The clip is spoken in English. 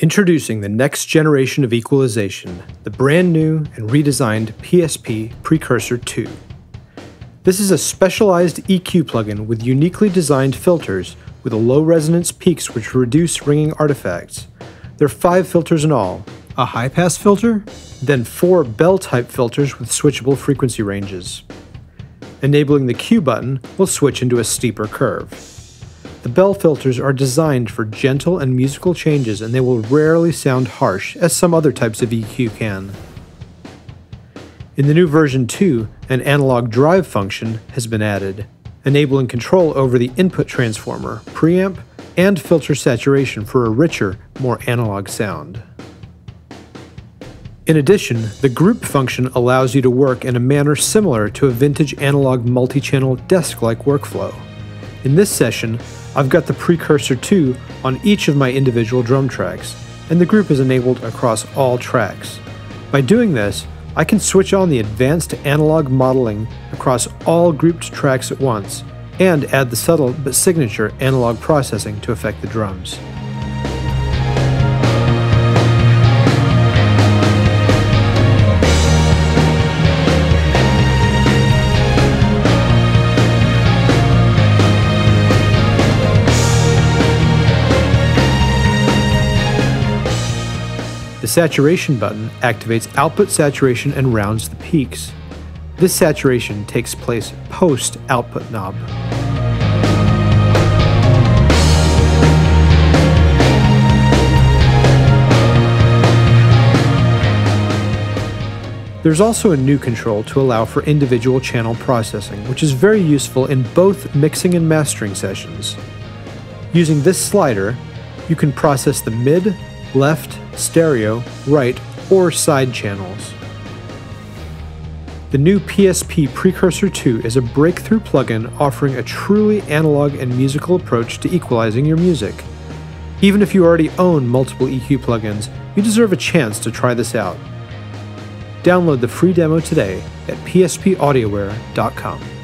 Introducing the next generation of equalization, the brand new and redesigned PSP preQursor 2. This is a specialized EQ plugin with uniquely designed filters with low resonance peaks which reduce ringing artifacts. There are five filters in all a high pass filter, then four bell type filters with switchable frequency ranges. Enabling the Q button will switch into a steeper curve. The bell filters are designed for gentle and musical changes and they will rarely sound harsh as some other types of EQ can. In the new version 2, an analog drive function has been added, enabling control over the input transformer, preamp, and filter saturation for a richer, more analog sound. In addition, the group function allows you to work in a manner similar to a vintage analog multi-channel desk-like workflow. In this session, I've got the preQursor 2 on each of my individual drum tracks, and the group is enabled across all tracks. By doing this, I can switch on the advanced analog modeling across all grouped tracks at once, and add the subtle but signature analog processing to affect the drums. The saturation button activates output saturation and rounds the peaks. This saturation takes place post output knob. There's also a new control to allow for individual channel processing, which is very useful in both mixing and mastering sessions. Using this slider, you can process the mid, left, stereo, right, or side channels. The new PSP preQursor 2 is a breakthrough plugin offering a truly analog and musical approach to equalizing your music. Even if you already own multiple EQ plugins, you deserve a chance to try this out. Download the free demo today at pspaudioware.com.